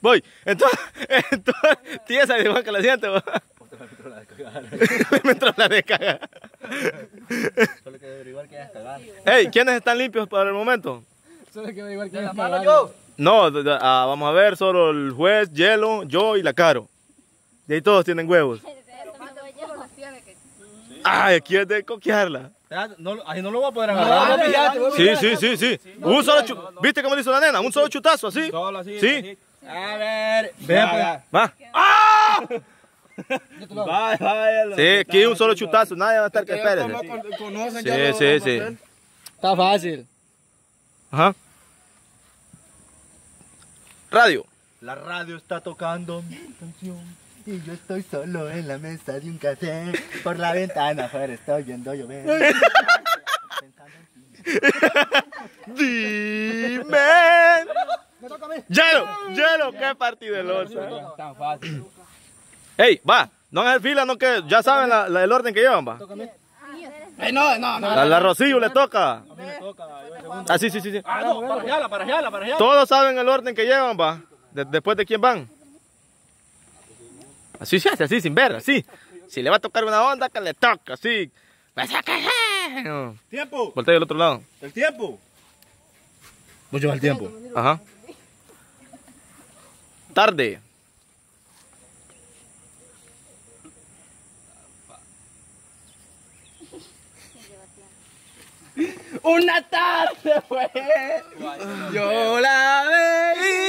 voy. Entonces, entonces, tiesa igual que la siente. va. Me entró la de cagar. Solo que averiguar que es cagar. Hey, ¿quiénes están limpios para el momento? Solo que que ¿La es mano cagar. yo? No, de- de- ah, vamos a ver, solo el juez, Hielo, yo y la Caro. Y ahí todos tienen huevos. Ay, aquí es de coquearla. Espérate, no, ahí no lo voy a poder No, agarrar. no, a Sí, sí, sí, sí. Un solo chu- ¿Viste cómo le hizo la nena? Un solo chutazo, así. Solo así. Sí. así. A ver. Vea, Va. Vaya, vaya. Sí, aquí un solo chutazo, nadie va a estar que conocen Sí, sí, sí. Está fácil. Ajá. Radio. La radio está tocando mi canción. Y yo estoy solo en la mesa de un café. Por la ventana afuera estoy viendo llover. Dime. Me toca a mí. Hielo, hielo, qué partido el oso. Tan fácil. Ey, va, no hagan fila, no que ya saben la- la- el orden que llevan, va. Eh, no, no, no. La, la Rocío le toca. A mí me toca. Ah, sí, sí, sí, sí. Ah, no, para allá, para allá, para allá. Todos saben el orden que llevan, va. De- después de quién van. Así se hace, así, sin ver, así. Si le va a tocar una onda, que le toca, así. Pues. Tiempo. Voltea al otro lado. El tiempo. Vos llevas el tiempo. Ajá. Tarde. Una tarde fue. Yo la veía.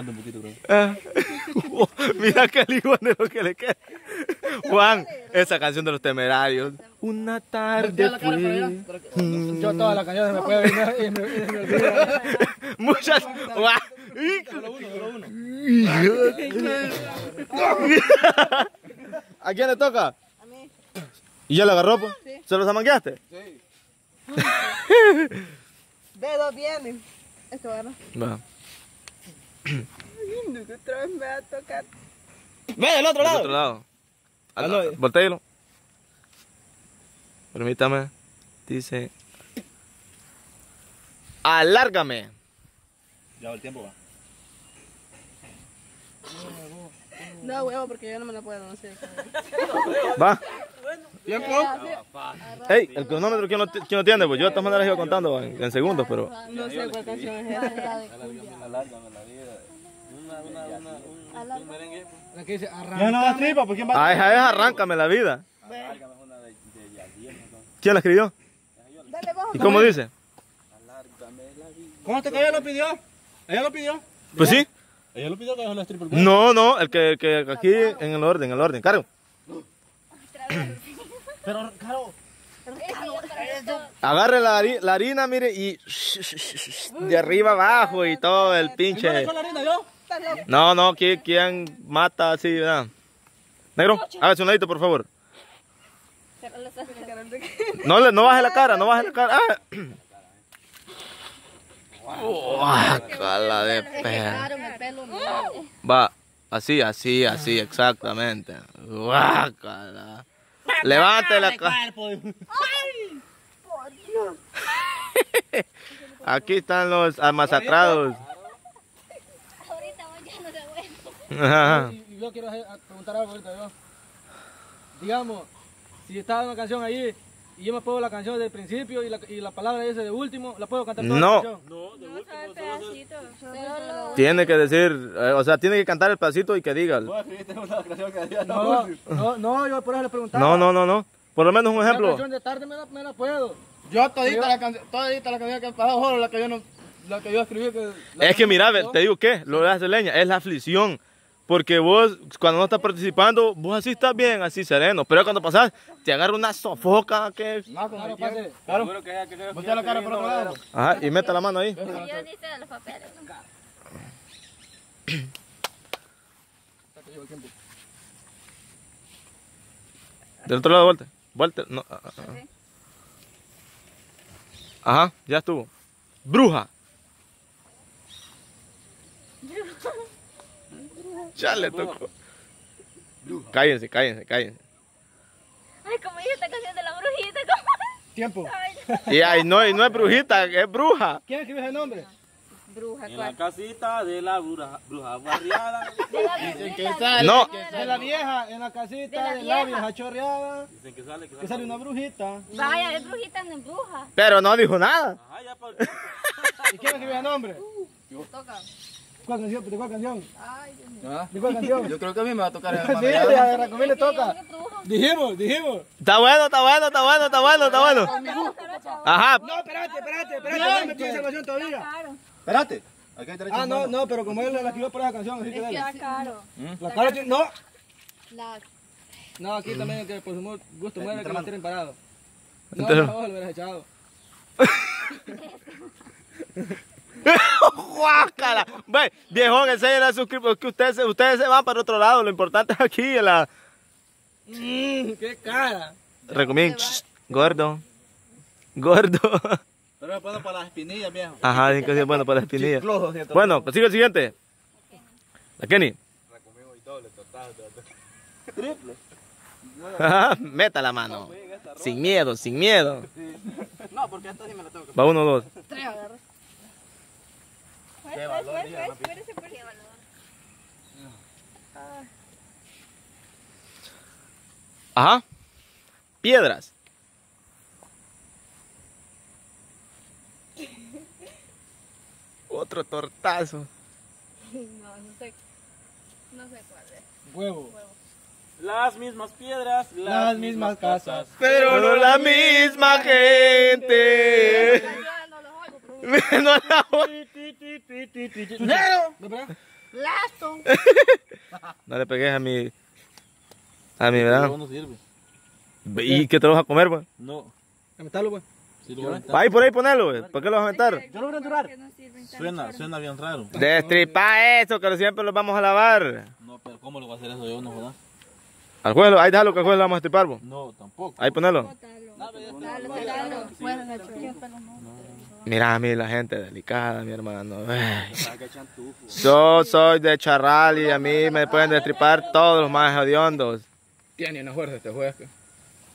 Un poquito, creo. Ah. Mira qué igual de lo que le queda. Juan, esa canción de los temerarios. Una tarde la cara Yo todas las canciones me me olvido. Muchas. ¿A quién le toca? A mí. ¿Y ya le agarró? pues? Sí. ¿Se los amangueaste? Dedos vienen. Esto va, ¿no? Va. Otra vez me va a tocar. Ve del otro Del lado. otro lado. Permítame. Dice. Alárgame. Ya el tiempo va. No, huevo, porque yo no me la puedo, no sé. Va. ¿Tiempo? Ey, el cronómetro, ¿quién lo, quién lo tiene? Pues yo de todas maneras iba contando en, en segundos, pero. No sé cuál canción es esa. La que dice Ya arranca. no da tripa, ¿por quién va? Ah, esa es Arráncame la vida. ¿Quién la escribió? Dale. ¿Y cómo dice? ¿Cómo te que ella lo pidió? ¿Ella lo pidió? Pues sí. Ella lo pidió que yo no stripper. No, no, el que, que aquí en el orden, en el orden. Cargo. Pero, claro. Agarre la, hari- la harina, mire, y de arriba abajo y todo el ¿No le pinche. echó la harina yo? No, no, ¿quién, quién mata así, verdad? Negro, hágase un ladito, por favor. No, le- no baje la cara, no baje la cara. Ah. Guácala de perro. Va, así, así, así, exactamente. Guácala. Levante la cara. Aquí están los masacrados. Ajá. Y y yo quiero preguntar algo ahorita yo. Digamos, si está una canción ahí y yo me puedo la canción del principio y la, y la palabra esa de último, ¿la puedo cantar toda No. la canción? Tiene que decir, eh, o sea, tiene que cantar el pedacito y que diga. Vos escribiste una canción que decía No, no, no, yo por eso le preguntaba. No, no, no, no. Por lo menos un La ejemplo. canción de tarde me la, me la puedo. Yo todita la canción, todita la canción que pasó, solo la que yo no, la que yo escribí que... la Es que mira, ¿no? te digo que lo de hacer leña es la aflicción. Porque vos, cuando no estás participando, vos así estás bien, así sereno. Pero cuando pasás, te agarra una sofoca que. No, Claro, pase. Claro. La cara por otro lado. Ajá, y mete la mano ahí. Del otro lado, vuelta. Vuelta. No. ah, ah, ah. Ajá, ya estuvo. Bruja. Ya le tocó. Cállense, cállense, cállense. Ay, como dice esta canción de la brujita, ¿cómo? Tiempo. Y ahí no, y no es brujita, es bruja. ¿Quién escribió ese nombre? Bruja, En la casita de la bruja, bruja barriada. Dicen que sale. No. que De sale. la vieja, en la casita, De la de la vieja. vieja chorreada, Dicen que sale, que que sale. sale una brujita. Vaya, es brujita, no es bruja. Pero no dijo nada. Ajá, ya para ¿Y quién escribió ese nombre? Toca. ¿Cuál canción? ¿De cuál canción? Ay, Dios mío. ¿Ah? ¿De cuál canción? Yo creo que a mí me va a tocar el Sí, a Racomí le toca. Es. Dijimos, dijimos. Está bueno, está bueno, está bueno, está bueno, está bueno. Ajá. No, espérate, espérate, espérate, no me tienes salvación todavía. Caro. Espérate. Aquí hay Ah, no, no, pero como él la escribió por esa canción, así que dale. Está caro. La cara tiene, no. La... No, aquí también que por su gusto muere que lo tienen parado. No, no, lo hubieras echado. Guácala. Ve, viejón, enseñen a suscribir. Que ustedes, se- ustedes se van para otro lado. Lo importante es aquí en la. Mmm, qué cara. Recomiendo. Gordo. Gordo. Pero es bueno para las espinillas, viejo. Ajá, dicen que sí es bueno para la espinilla. Chicloso, siento. Bueno, pues sigue el siguiente. La Kenny. Triple. Ajá, Meta la mano. Sin miedo, sin miedo. No, porque esta sí me la tengo que Va uno, dos. Tres agarra. Qué valor, espérese. Ajá. Piedras. Otro tortazo. No, no sé. No sé cuál es. Huevo. Las mismas piedras, las, Las mismas casas. Pero no la misma gente. No pero... No le pegues a mi. A mi, ¿verdad? No, sirve. ¿Y qué te lo vas a comer, pues? No. Aventarlo, pues. Va ahí por ahí ponelo, güey. ¿Por qué lo vas a aventar? Yo lo voy a tan Suena, suena bien raro. Destripa eso, que siempre lo vamos a lavar. No, pero ¿cómo lo voy a hacer eso yo? No jodas. Al juego, ahí déjalo que al juego lo vamos a destripar, pues. No, tampoco. Ahí ponelo. Bótalo. Dale, dale. Mira a mí la gente delicada, mi hermano. Yo soy de Charral y a mí me pueden destripar todos los más odiondos. Tiene una fuerza este juez.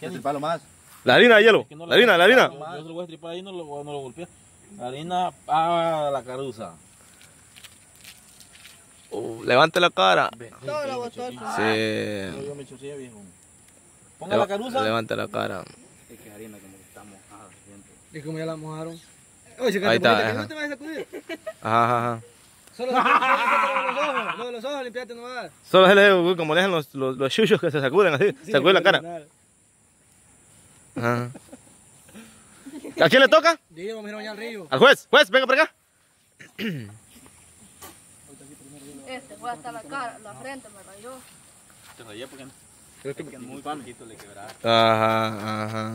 ¿Qué palo más? La harina de hielo. Que no La harina, la harina. Yo se lo voy a estripar ahí, no lo, no lo golpea. La harina a la caruza. Uh, levante la cara. Todo lo botó. Sí. yo me chocé, viejo. Ponga la caruza. Levante la cara. Es que harina como que está mojada. Y como ya la mojaron. Oye, Ahí está, no te vayas a sacudir. Ajá, ajá. Solo se- los ojos. Los ojos, limpiate nomás. Solo se le uy, como le dejan los, los, los chuchos que se sacuden así. Sí, sacuden la cara. Ajá. ¿A quién le toca? Dije, vamos a ir a bañar al río. Al juez. Juez, venga para acá. Este fue hasta la cara, la frente me rayó. Te rayé porque Muy poquito le quebraba. Ajá, ajá.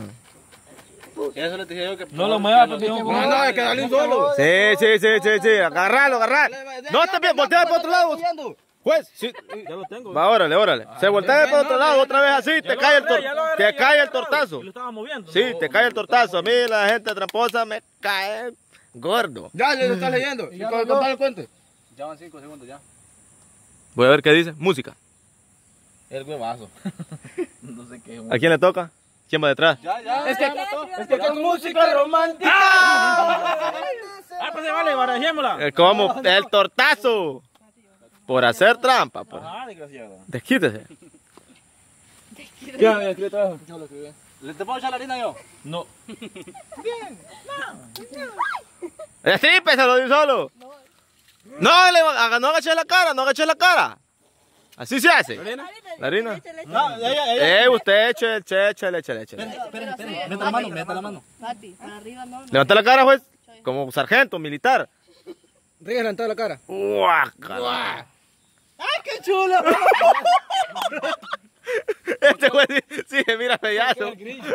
Eso le dije yo que. No lo muevas, pues, viejo. No, no, hay que darle un solo. Sí, sí, sí, sí, sí. Agarralo, agarralo. No, está bien, voltea para otro lado. Juez, sí. Ya lo tengo. Va, órale, órale. Se voltea para otro lado otra vez así, te cae el te cae el tortazo. Lo estaba moviendo. Sí, te cae el tortazo. A mí la gente tramposa me cae gordo. Ya, ya lo estás leyendo. Y ¿Y ya el cuento? Ya van 5 segundos ya. Voy a ver qué dice. Música. El huevazo. no sé qué. ¿A quién le toca? ¿Quién va detrás? Ya, ya. Es que, Es que con música romántica. Ah, pues se vale, barajémosla. Eh, ¿Cómo? El tortazo. Por hacer trampa. Pues. Ah, desgraciado. Desquítese. ¿Qué había escrito eso? Yo lo escribí. ¿Le te puedo echar la harina yo? No. Destrípeselo de un solo. No, le, va- haga- no agache la cara, no agache la cara. Así se hace. La harina. No, ella, ella. Eh, usted eche, eche, échale, échale, échale. Espera, espera. Meta la mano, meta la mano. Pati, para arriba no. Levanta la cara, juez. Como sargento, militar. Ríguele en toda la cara. Guácala. ¡Ay, qué chulo! Este juez sí, mira. Grinch,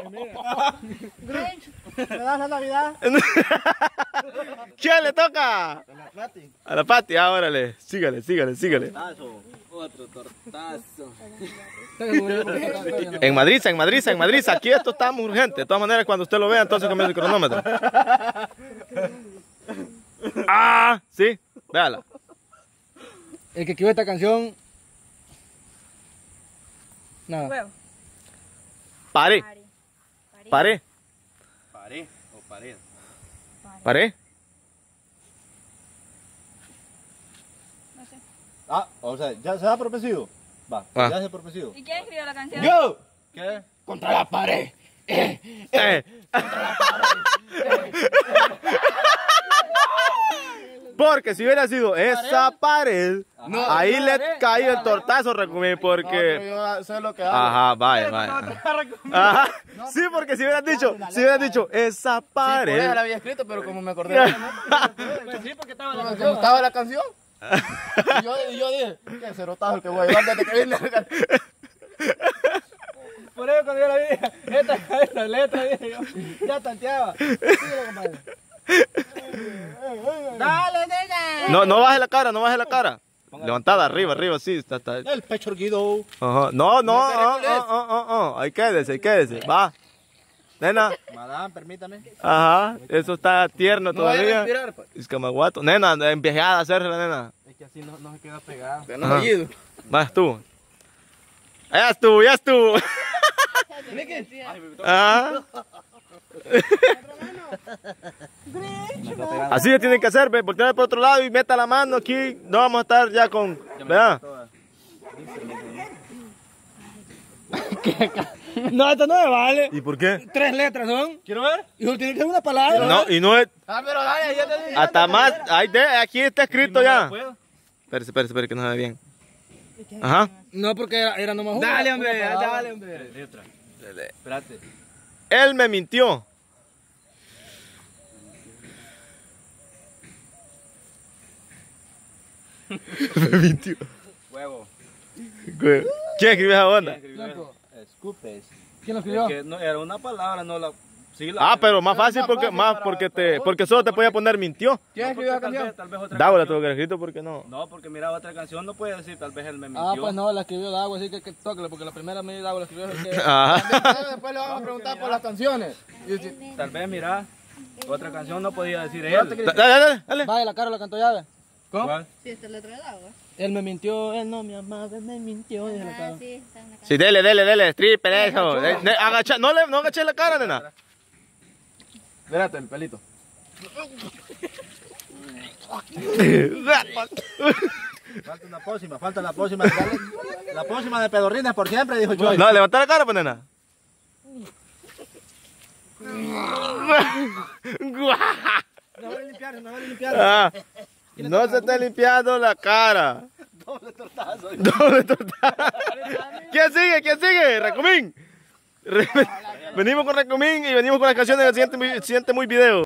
¿me das la Navidad? ¿Quién le toca? A la Pati, ah, órale. Sígale, sígale, sígale. Otro tortazo. En Madrid, en Madrid, en Madrid. Aquí esto está muy urgente. De todas maneras, cuando usted lo vea, entonces comienza el cronómetro. Ah, sí. Véala. El que escribió esta canción. Nada. Huevo. Pare, Pare. pare. Pared o pared. ¿Paré? Ah, o sea, ¿ya se da por vencido? Va, Ah. ya se da por vencido. ¿Y quién escribió la canción? ¡Yo! ¿Qué? Contra la pared. Eh. Porque si hubiera sido esa pared, ahí le caía el tortazo, Recumí, porque... yo sé lo que hago. Ajá, vaya, vaya. Ajá. Sí, porque si hubieras dicho, si hubieras dicho esa Por eso la pared. había escrito, pero como me acordé Pues sí, porque estaba la canción. estaba la canción. Y yo, y yo dije, qué cerotazo el que voy a llevar desde que viene. Por eso cuando yo la vi, esta, esta letra, dije yo, ya tanteaba. Síguelo, compadre. Dale, nena. No, no baje la cara, no baje la cara. Levantada, arriba, arriba, sí. Está, está. El pecho erguido. Ajá. No, no, ah, ah, ah, ah. ahí quédese, ahí quédese. Va. Nena. Madame, permítame. Ajá, eso está tierno No todavía. respirar, pues. Es camaguato. Nena, empiejada a hacerla, nena. Es que así no, no se queda pegado. Ajá. Va, estuvo. Ya estuvo, ya estuvo. Ajá. Así se tiene que hacer, ve, voltear por otro lado y meta la mano aquí. No vamos a estar ya con. ¿Verdad? No, esto no me vale. ¿Y por qué? Tres letras son. Quiero ver. Y solo tiene que ser una palabra. No, y no es. Ah, pero dale, ya te dije. Hasta más. Ahí de, aquí está escrito ya. puedo. Espérese, espérese, espérese que no se ve bien. Ajá. No, porque era, era nomás una. Dale, hombre, una dale, hombre. Letra. Espérate. Él me mintió. me mintió. Huevo. ¿Quién escribió esa onda? ¿Quién lo escribió? Que no, era una palabra, no la... Sí, la Ah, pero más fácil más porque fácil más para- porque para te porque solo te podía poner mintió. ¿Quién No, escribió la porque canción? vez- Tal vez otra la tuvo que haber escrito porque no. No, porque mira, otra canción no puede decir, tal vez él me mintió. Ah, pues no, la escribió Dago, así que, que tóquele, porque la primera me Dago la escribió. así que- Ajá. Después le vamos a preguntar por las canciones. Tal vez, mira, otra canción no podía decir él. Dale, dale, dale. Vaya, la cara la cantó ya, ve. ¿Cuál? Sí, esta letra de agua. Él me mintió, él no me amaba, él me mintió. la Ah, cara. sí, está en la Sí, dele, dele, dele, stripper eso. Eh, agacha, no le no agaché la cara, nena. Espérate, el pelito. Falta una próxima, falta la próxima. La próxima de pedorrines por siempre, dijo Joy. No, levanta la cara, pues, nena. No vale limpiar, no vale limpiar. Ah, no se está limpiando la cara. Doble tortazo. Doble tortazo. ¿Quién sigue? ¿Quién sigue? Recomín. Re- Venimos con Recomín y venimos con las canciones del siguiente, siguiente muy video.